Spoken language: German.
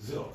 So.